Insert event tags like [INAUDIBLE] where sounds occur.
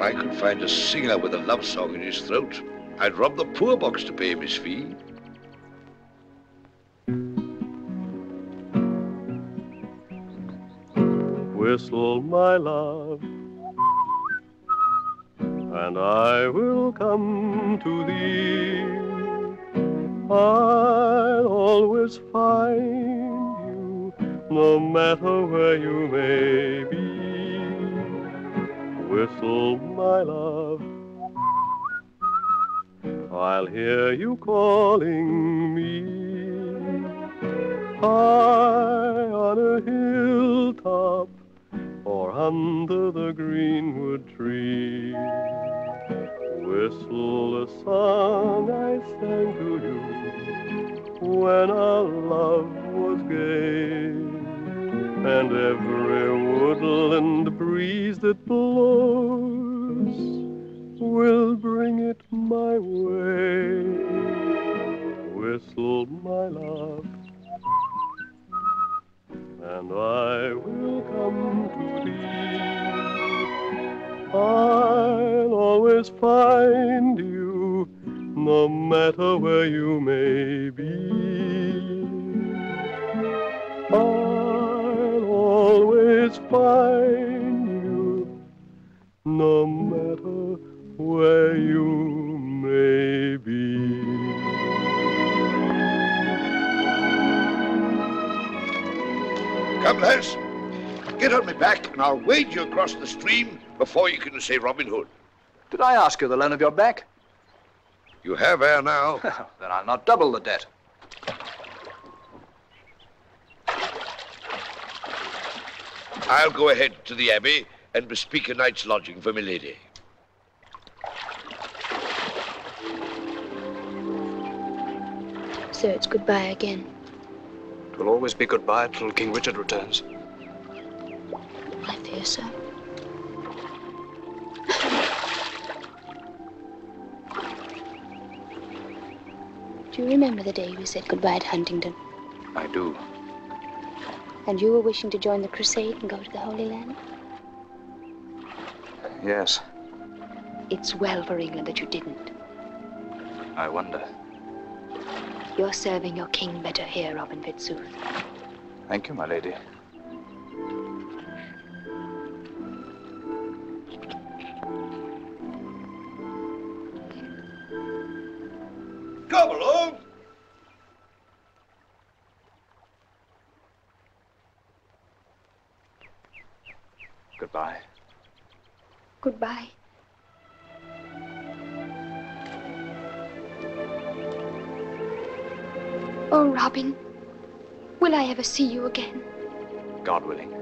If I could find a singer with a love song in his throat, I'd rob the poor box to pay him his fee. Whistle, my love, and I will come to thee. I'll always find you, no matter where you may be. Whistle, my love, I'll hear you calling me. High on a hilltop or under the greenwood tree. Whistle a song I sang to you when our love was gay, and every woodland breeze that blows will bring it my way. Whistle, my love and I will come to thee. I'll always find you, no matter where you may be. Always find you, no matter where you may be. Come, lads. Get on my back, and I'll wade you across the stream before you can say Robin Hood. Did I ask you the loan of your back? You have ere now. [LAUGHS] then I'll not double the debt. I'll go ahead to the Abbey and bespeak a night's lodging for my lady. So it's goodbye again. It will always be goodbye till King Richard returns. I fear so. Do you remember the day we said goodbye at Huntingdon? I do. And you were wishing to join the crusade and go to the Holy Land? Yes, It's well for England that you didn't. I wonder. You're serving your king better here, Robin Fitzooth. Thank you, my lady. Come along. Goodbye. Goodbye. Oh, Robin, will I ever see you again? God willing.